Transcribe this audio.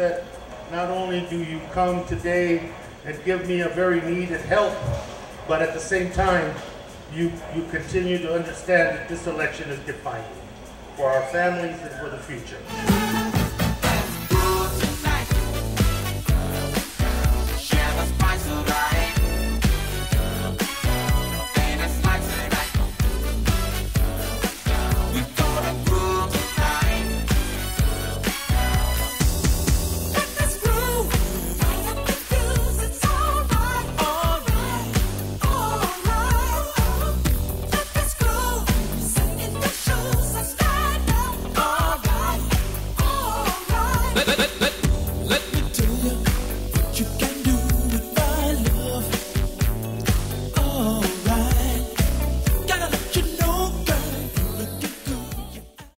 that not only do you come today and give me a very needed help, but at the same time, you, you continue to understand that this election is defining for our families and for the future.